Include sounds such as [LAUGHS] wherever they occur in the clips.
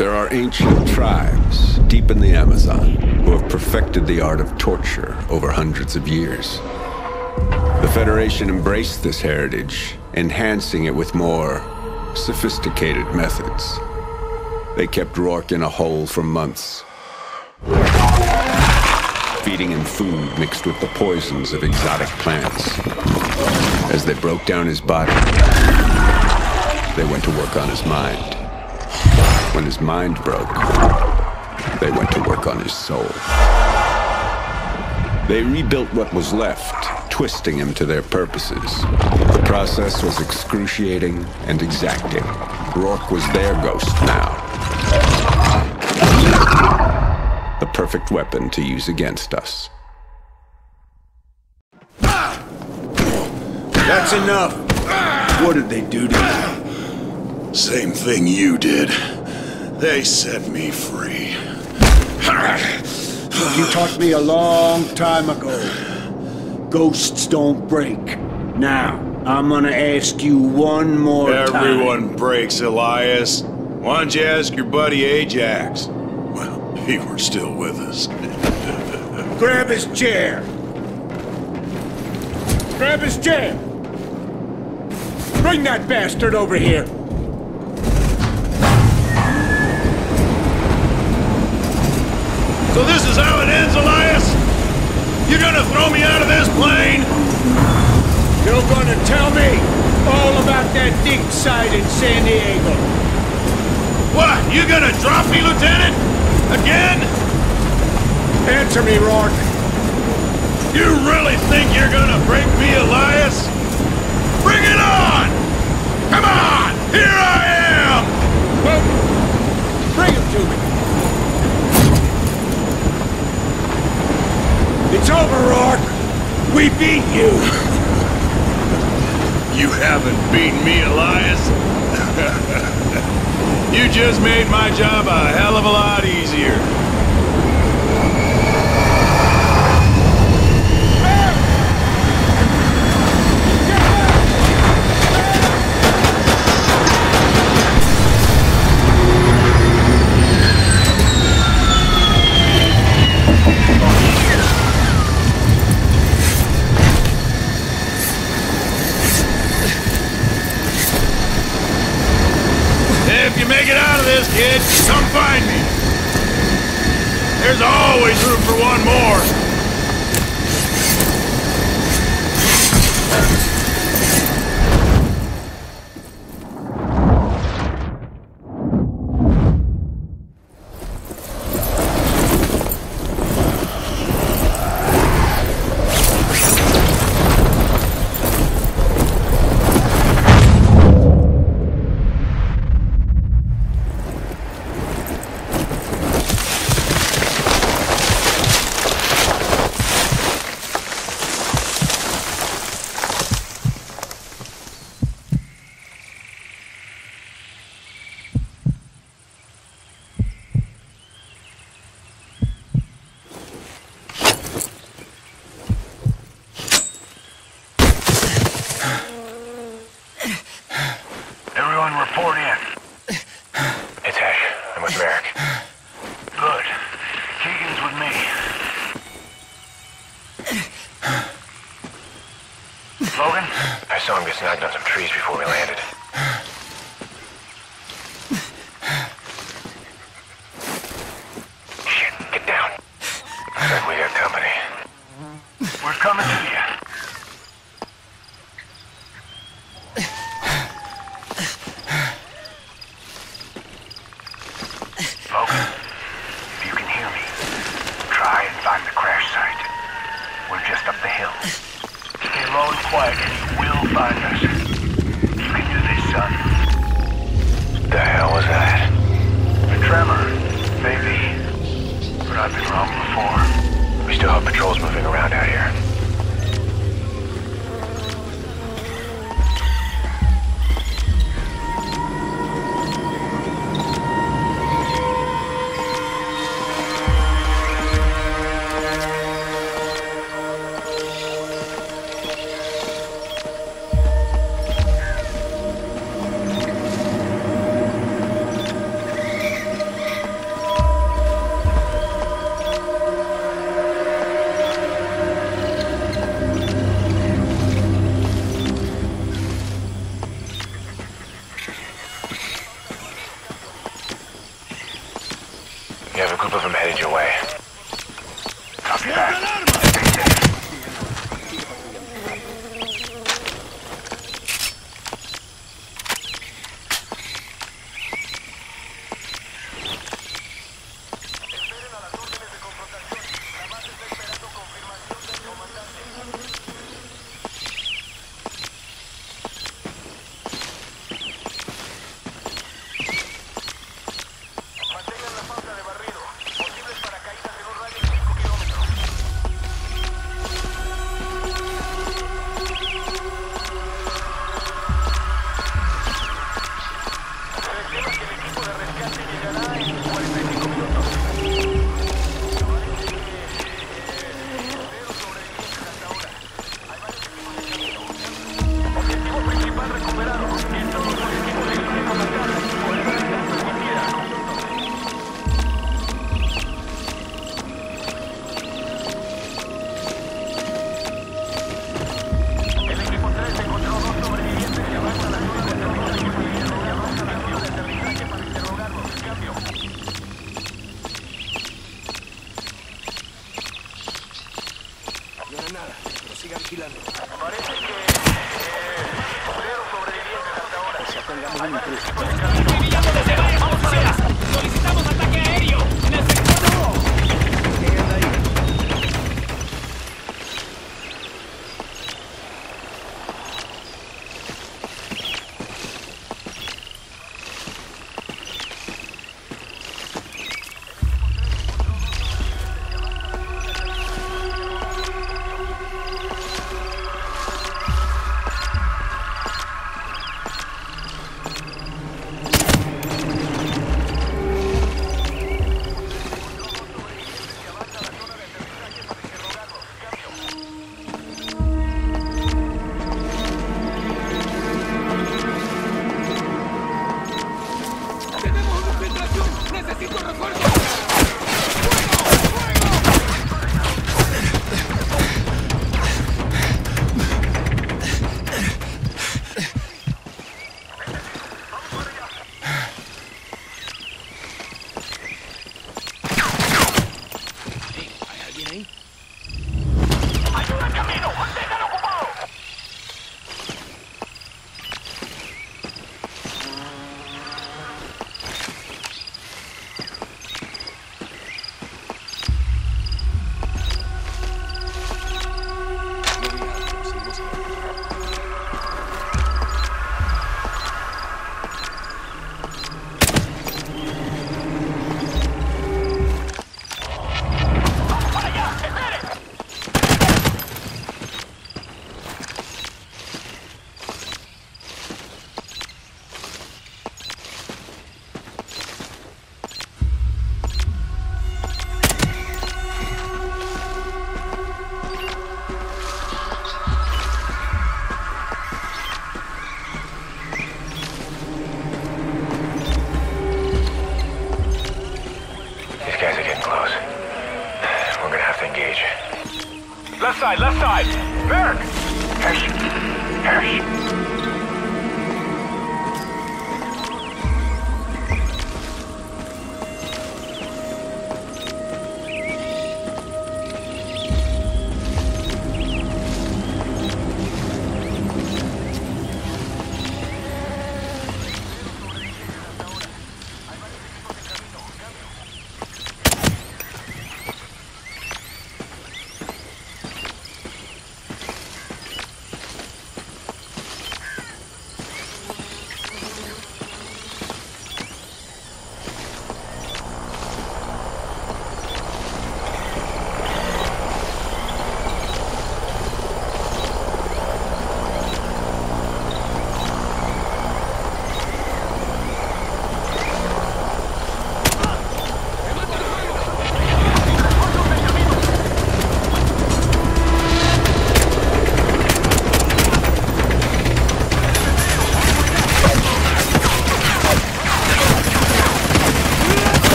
There are ancient tribes deep in the Amazon who have perfected the art of torture over hundreds of years. The Federation embraced this heritage, enhancing it with more sophisticated methods. They kept Rourke in a hole for months, feeding him food mixed with the poisons of exotic plants. As they broke down his body, they went to work on his mind. When his mind broke, they went to work on his soul. They rebuilt what was left, twisting him to their purposes. The process was excruciating and exacting. Rourke was their ghost now. The perfect weapon to use against us. That's enough. What did they do to you? Same thing you did. They set me free. You taught me a long time ago. Ghosts don't break. Now, I'm gonna ask you one more time. Everyone breaks, Elias. Why don't you ask your buddy Ajax? Well, he were still with us. Grab his chair. Grab his chair. Bring that bastard over here. So this is how it ends, Elias? You're gonna throw me out of this plane? You're gonna tell me all about that dig site in San Diego. What? You gonna drop me, Lieutenant? Again? Answer me, Rourke. You really think you're gonna break me, Elias? Bring it on! Come on! Here I am! Well, bring him to me. It's over, Rourke. We beat you. You haven't beaten me, Elias. [LAUGHS] you just made my job a hell of a lot easier. Kid, come find me. There's always room for one more. Everyone report in. It's Hesh. I'm with Merrick. Good. Keegan's with me. Logan? I saw him get snagged on some trees before we landed. Shit, get down. Looks like we got company. We're coming to you. Logan, if you can hear me, try and find the crash site. We're just up the hill. Stay low and quiet, and you will find us. You can do this, son. The hell was that? A tremor. Maybe. But I've been wrong before. We still have patrols moving around out here.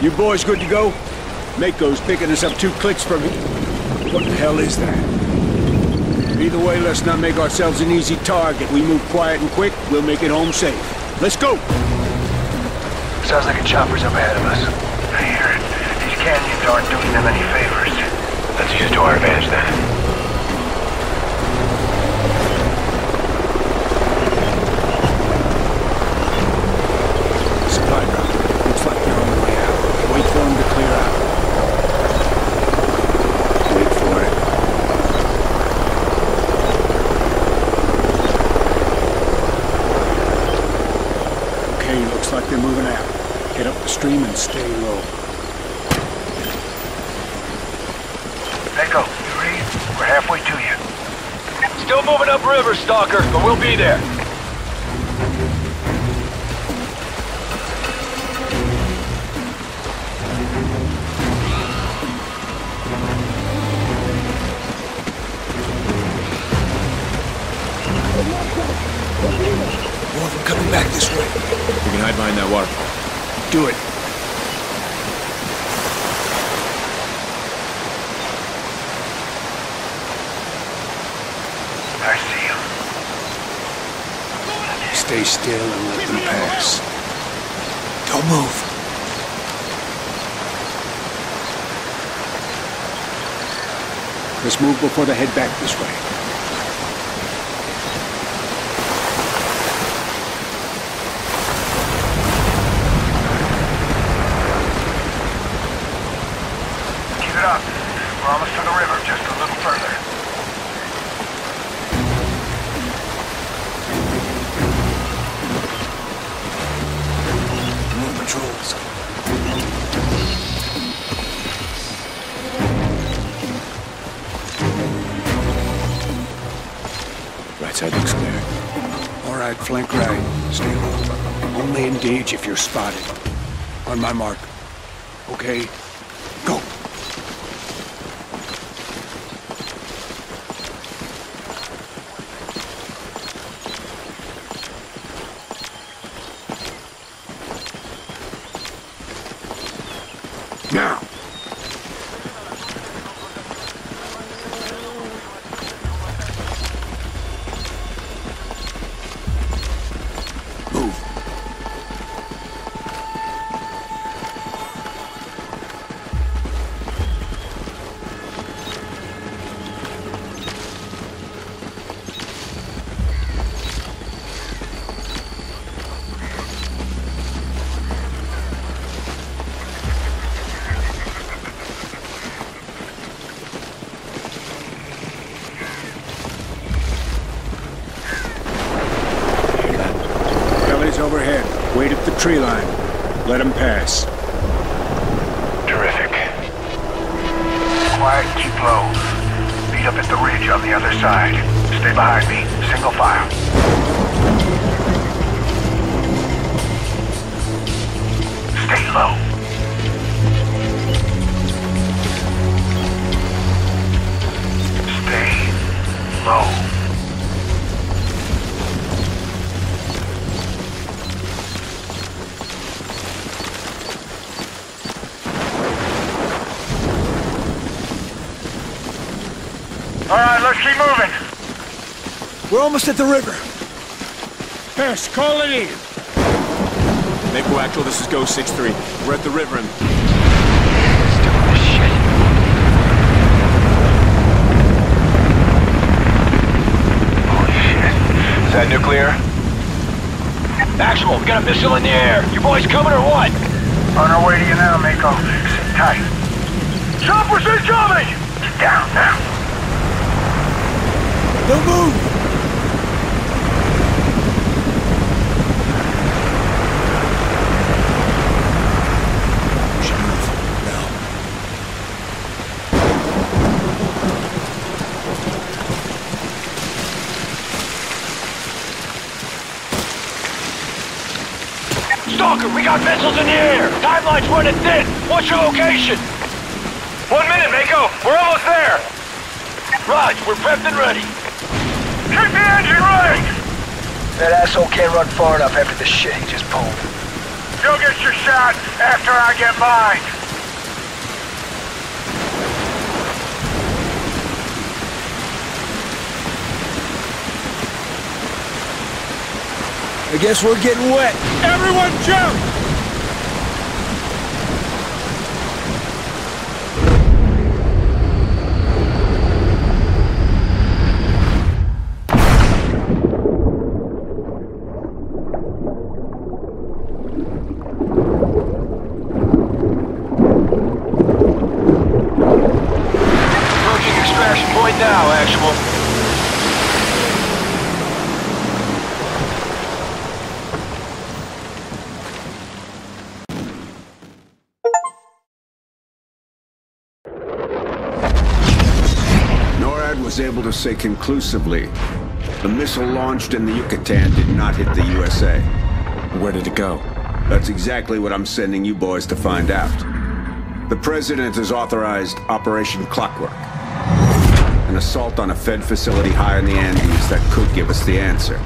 You boys good to go? Mako's picking us up two clicks from here. What the hell is that? Either way, let's not make ourselves an easy target. We move quiet and quick, we'll make it home safe. Let's go! Sounds like a chopper's up ahead of us. I hear it. These canyons aren't doing them any favors. Let's use it to our advantage then. Supply drop. Looks like they're on the way out. Wait for them to clear out. Wait for it. Okay, looks like they're moving out. Get up the stream and stay low. Echo, you read? We're halfway to you. Still moving upriver, Stalker, but we'll be there. Stay still and let them pass. Don't move. Let's move before they head back this way. You're spotted. On my mark. Okay, We're almost at the river. Pass, call it in. Mako Actual, this is Ghost 6-3. We're at the river and... Is that nuclear? Actual, we got a missile in the air. You boys coming or what? On our way to you now, Mako. Sit tight. Choppers incoming! Get down now. Don't move! We should move. Now. Stalker, we got missiles in the air. Timeline's running thin. What's your location? One minute, Mako. We're almost there. Raj, we're prepped and ready. Keep the engine running! That asshole can't run far enough after the shit he just pulled. You'll get your shot after I get mine. I guess we're getting wet. Everyone jump! Approaching extraction point now, actual. NORAD was able to say conclusively the missile launched in the Yucatan did not hit the USA. Where did it go? That's exactly what I'm sending you boys to find out. The President has authorized Operation Clockwork. An assault on a Fed facility high in the Andes that could give us the answer.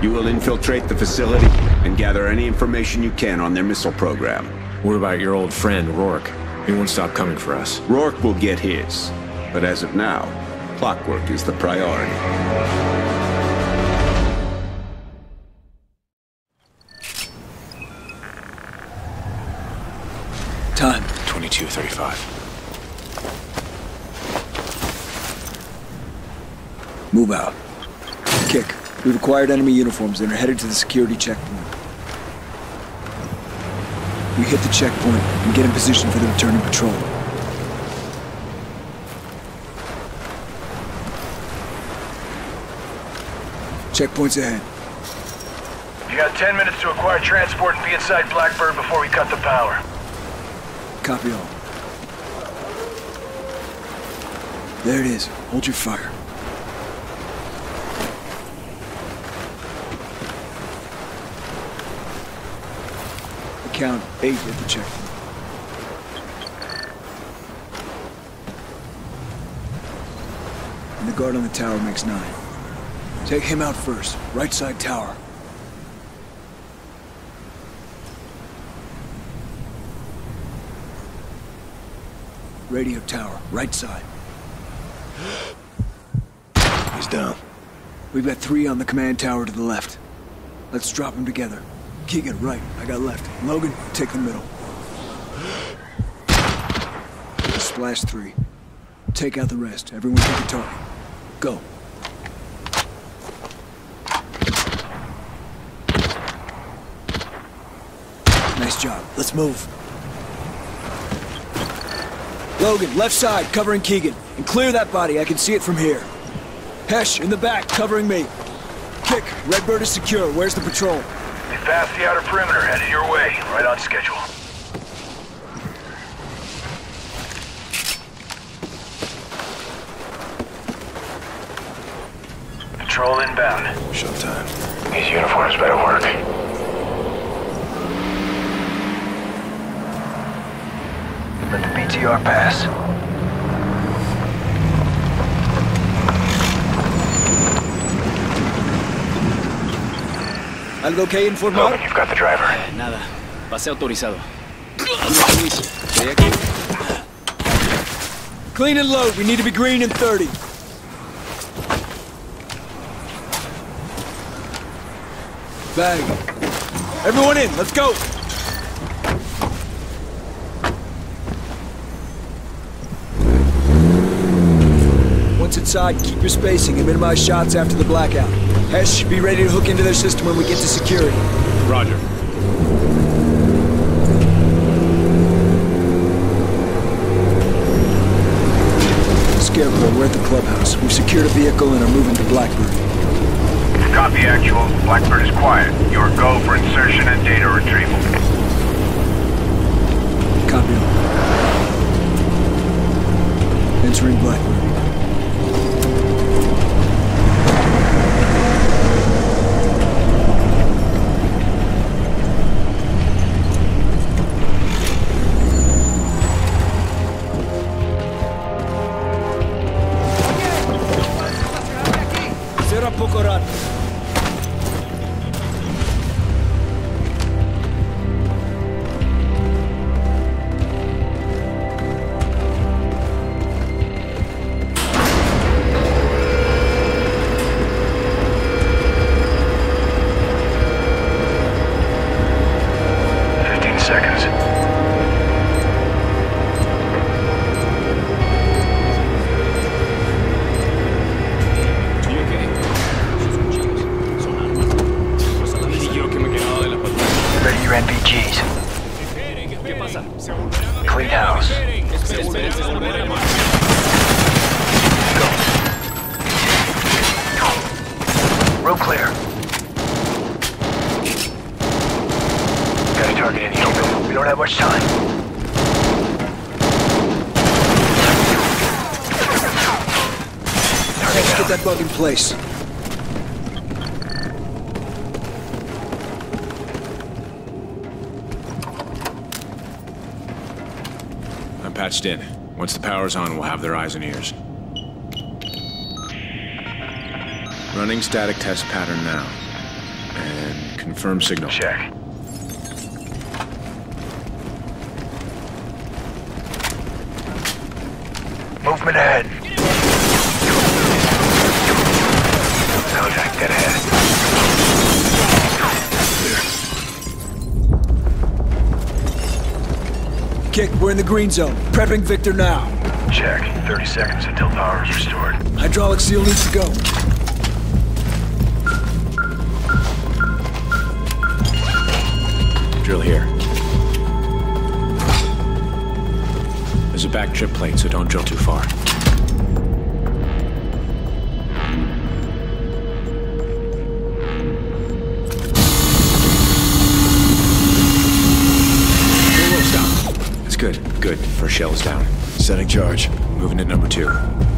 You will infiltrate the facility and gather any information you can on their missile program. What about your old friend, Rourke? He won't stop coming for us. Rourke will get his. But as of now, Clockwork is the priority. Time. 2235. Move out. Kick. We've acquired enemy uniforms and are headed to the security checkpoint. We hit the checkpoint and get in position for the returning patrol. Checkpoint's ahead. You got 10 minutes to acquire transport and be inside Blackbird before we cut the power. Copy all. There it is. Hold your fire. Count eight at the checkpoint. And the guard on the tower makes nine. Take him out first. Right side tower. Radio tower, right side. [GASPS] He's down. We've got three on the command tower to the left. Let's drop them together. Keegan, right. I got left. Logan, take the middle. Splash three. Take out the rest. Everyone take a target. Go. Job. Let's move. Logan, left side, covering Keegan. And clear that body. I can see it from here. Hesh, in the back, covering me. Kick, Redbird is secure. Where's the patrol? We passed the outer perimeter, headed your way, right on schedule. Patrol inbound. Showtime. These uniforms better work. Let the BTR pass. ¿Algo que informar? Logan, you've got the driver. Eh, nada. Pase autorizado. Clean and load. We need to be green in 30. Bag. Everyone in. Let's go. Once inside, keep your spacing and minimize shots after the blackout. Hesh, be ready to hook into their system when we get to security. Roger. Scarecrow, we're at the clubhouse. We've secured a vehicle and are moving to Blackbird. Copy actual. Blackbird is quiet. Your go for insertion and data retrieval. Copy all. Entering Blackbird. Target in the open. We don't have much time. Let's get that bug in place. I'm patched in. Once the power's on, we'll have their eyes and ears. Running static test pattern now. And confirm signal. Check. Movement ahead. Contact, get ahead. Kick, we're in the green zone. Prepping Victor now. Check. 30 seconds until power is restored. Hydraulic seal needs to go. Drill here. There's a back trip plate, so don't drill too far. Whoa, whoa, stop. That's good. Good. First shell is down. Setting charge. Moving to number two.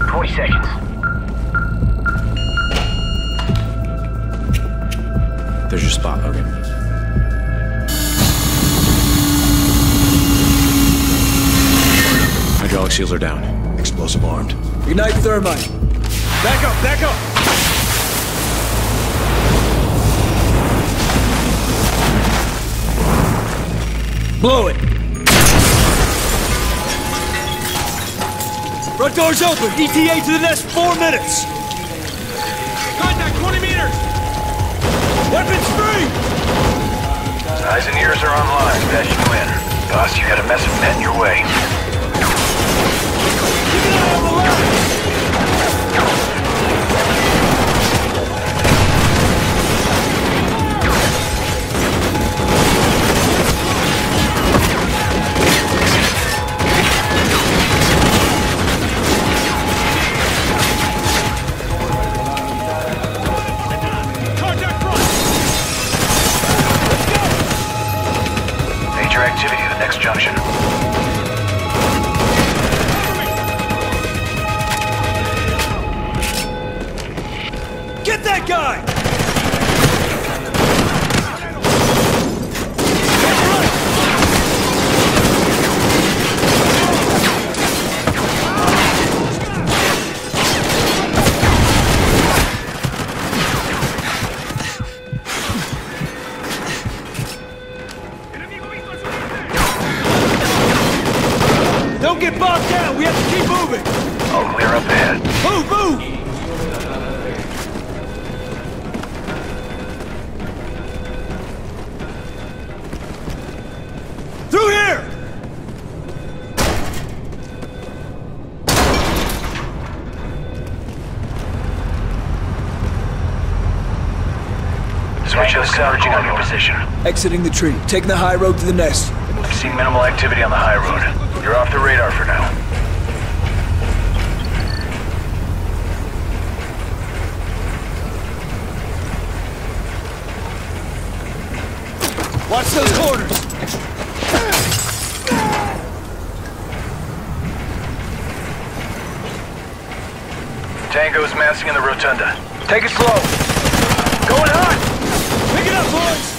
20 seconds. There's your spot, Logan. Hydraulic seals are down. Explosive armed. Ignite thermite. Back up, back up! Blow it. Front door's open. ETA to the nest four minutes. Contact 20 meters! Weapons free. Eyes and ears are online. Patch you in. Boss, you got a mess of men in your way. Activity Don't get bogged down. We have to keep moving. All clear up ahead. Move, move. Through here. Switch is converging on your position. Exiting the tree. Taking the high road to the nest. I've seen minimal activity on the high road. You're off the radar for now. Watch those corners. Tango's massing in the rotunda. Take it slow. Going hot! Pick it up, boys.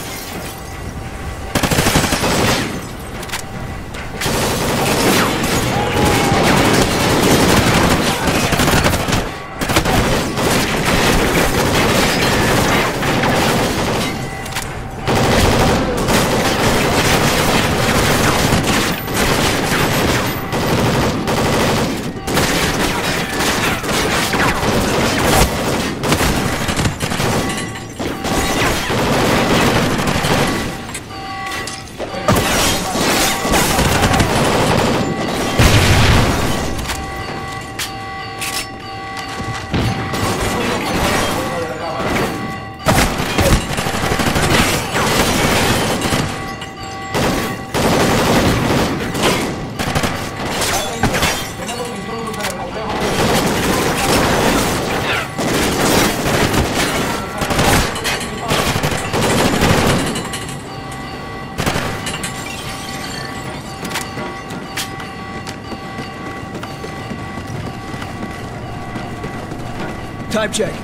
Time check.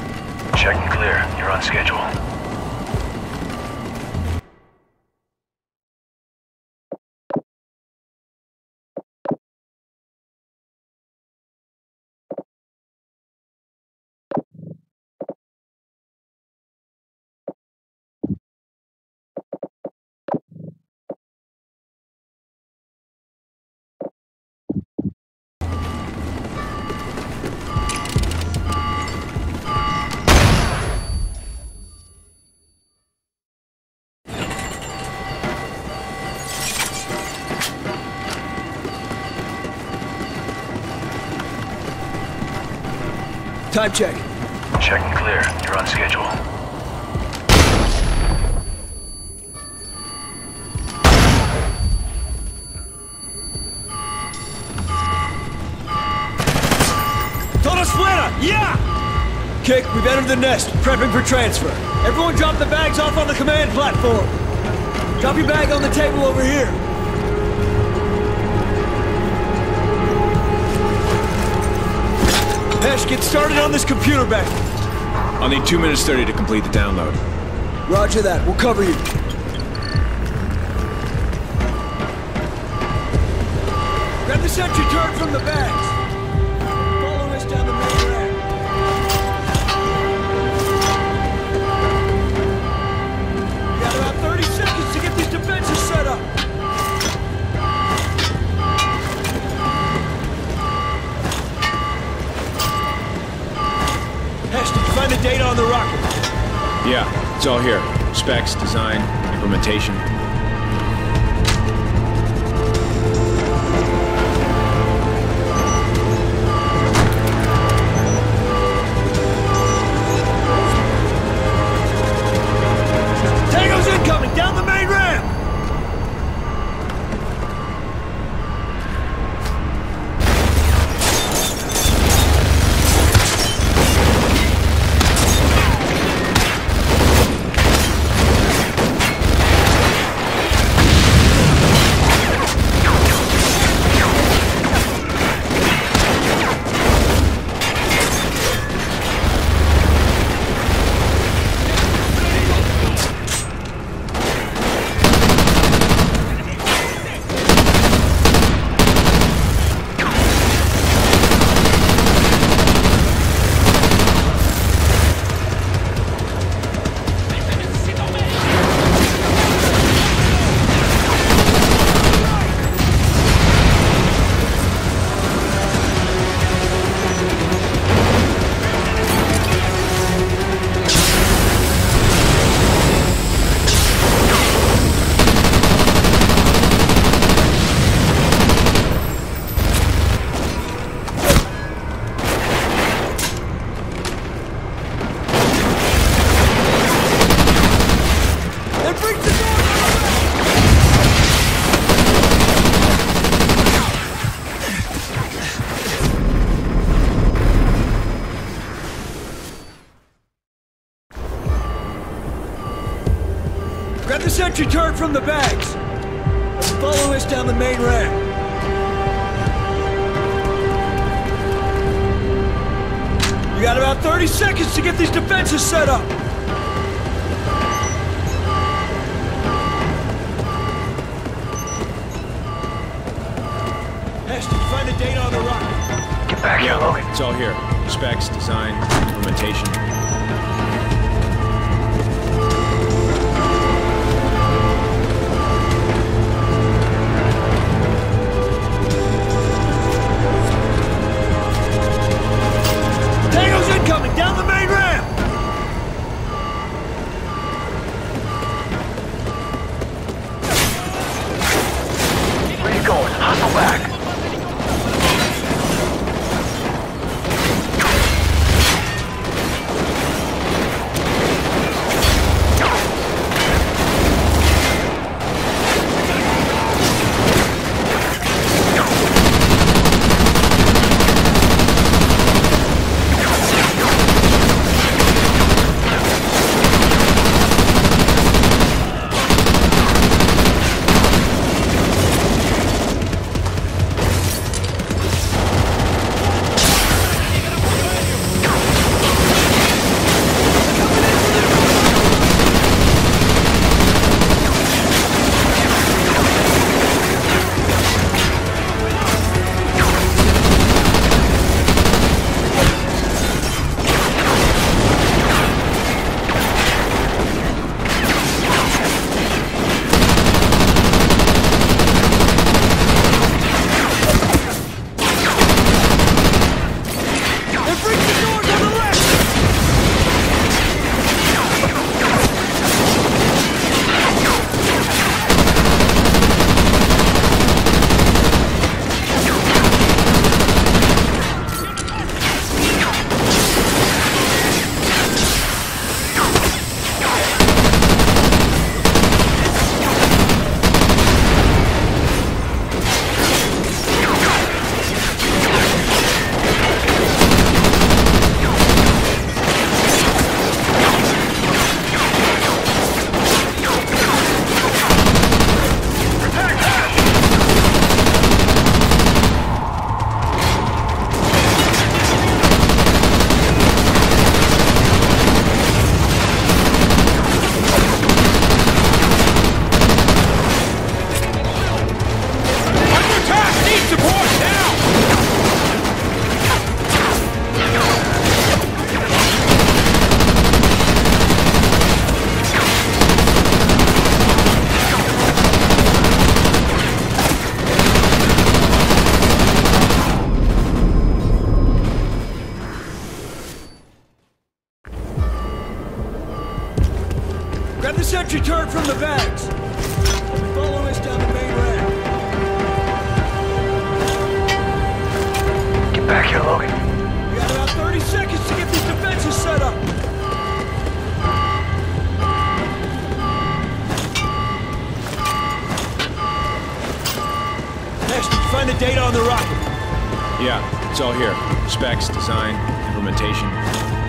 Time check. Check and clear. You're on schedule. Todos fuera! Yeah! Kick, we've entered the nest, prepping for transfer. Everyone drop the bags off on the command platform. Drop your bag on the table over here. Get started on this computer bank. I'll need 2 minutes 30 to complete the download. Roger that, we'll cover you. Grab the sentry turret from the bags. The data on the rocket? Yeah, it's all here. Specs, design, implementation. Implementation.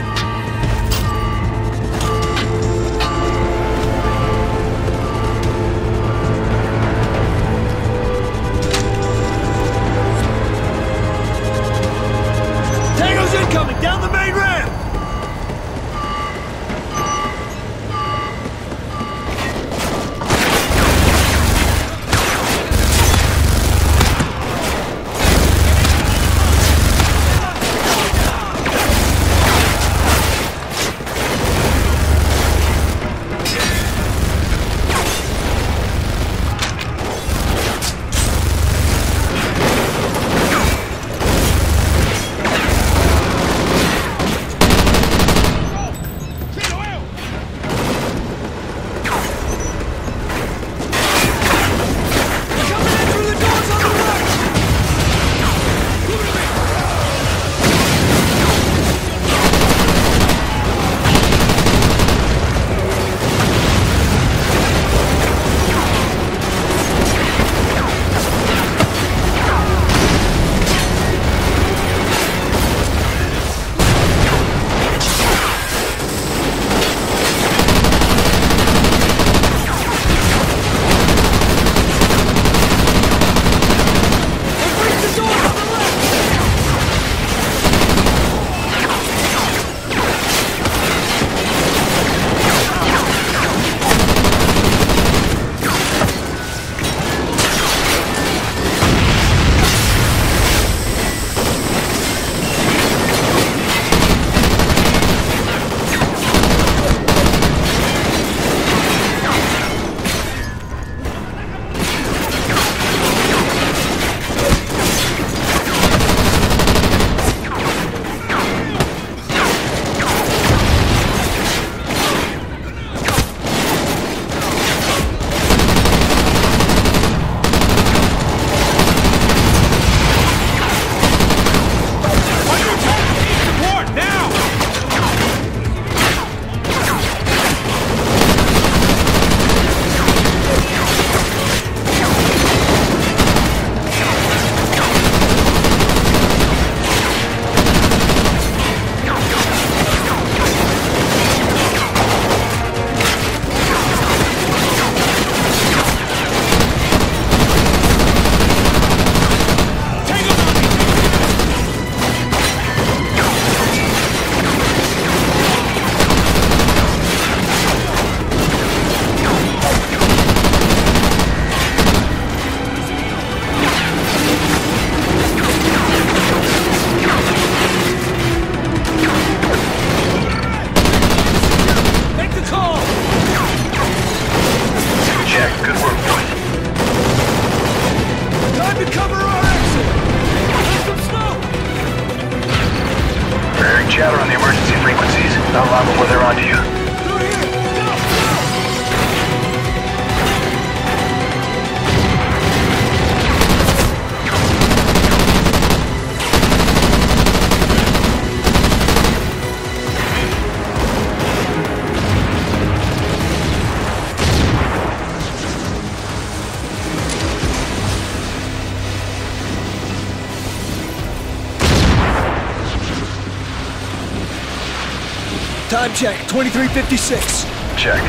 Check, 2356. Check.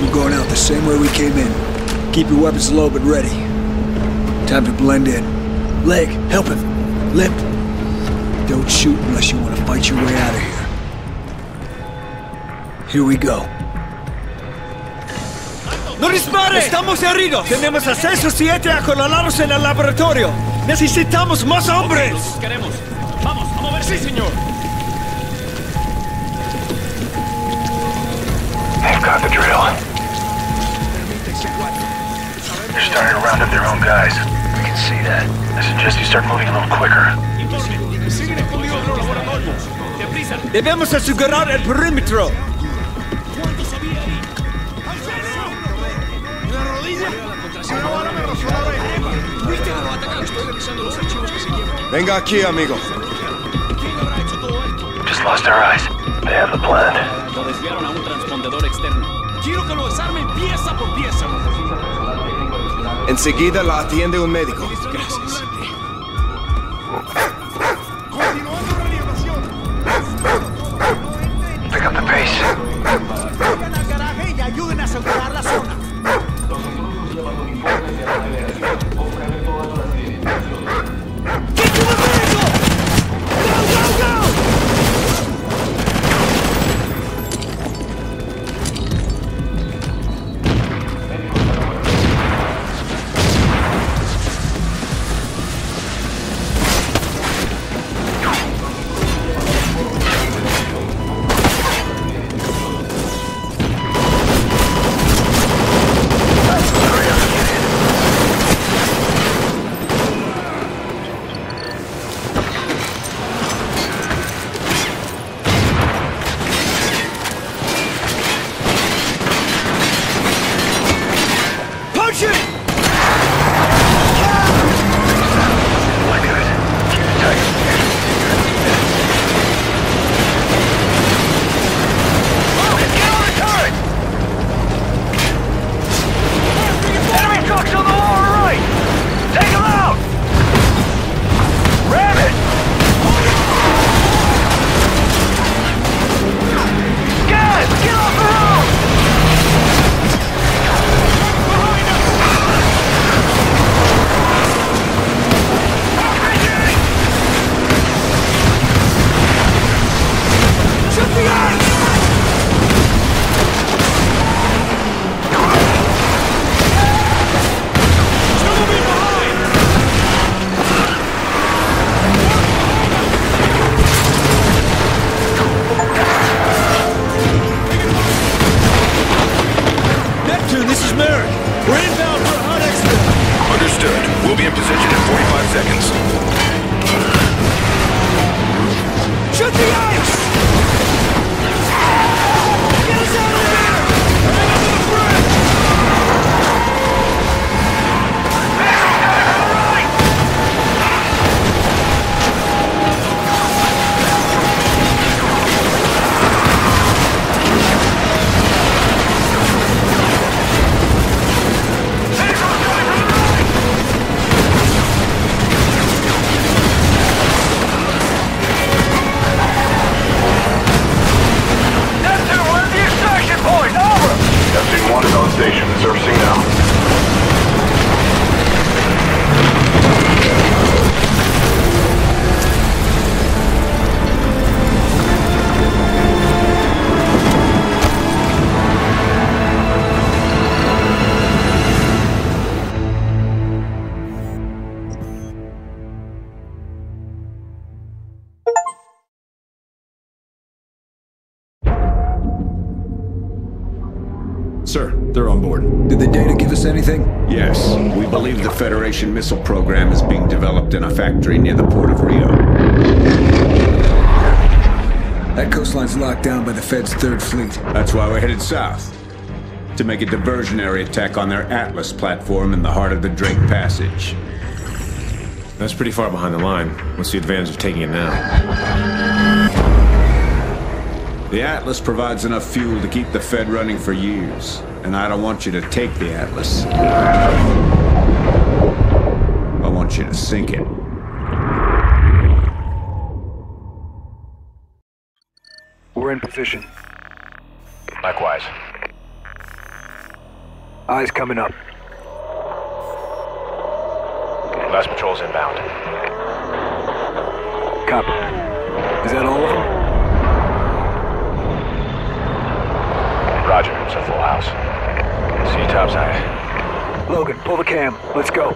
We're going out the same way we came in. Keep your weapons low but ready. Time to blend in. Leg, help him. Limp. Don't shoot unless you want to fight your way out of here. Here we go. ¡No dispare! ¡Estamos heridos! Tenemos acceso 7 acorralados en el laboratorio. Necesitamos más hombres. Los queremos. Vamos, a mover, sí, señor. They've got the drill. They're starting to round up their own guys. We can see that. I suggest you start moving a little quicker. Siguen escondidos en los laboratorios. ¡Deprisa! Debemos asegurar el perímetro. ¿Cuántos había ahí? Venga aquí, amigo. Just lost our eyes. They have the plan. Desviaron a un transpondedor externo. Quiero que lo desarmen pieza por pieza. Enseguida la atiende un médico. Gracias. They're on board. Did the data give us anything? Yes, we believe the Federation missile program is being developed in a factory near the port of Rio. That coastline's locked down by the Fed's Third Fleet. That's why we're headed south. To make a diversionary attack on their Atlas platform in the heart of the Drake Passage. That's pretty far behind the line. What's the advantage of taking it now? The Atlas provides enough fuel to keep the Fed running for years, and I don't want you to take the Atlas. I want you to sink it. We're in position. Likewise. Eyes coming up. Last patrol's inbound. Copy. Is that all of them? Roger, it's a full house. See you topside. Logan, pull the cam. Let's go.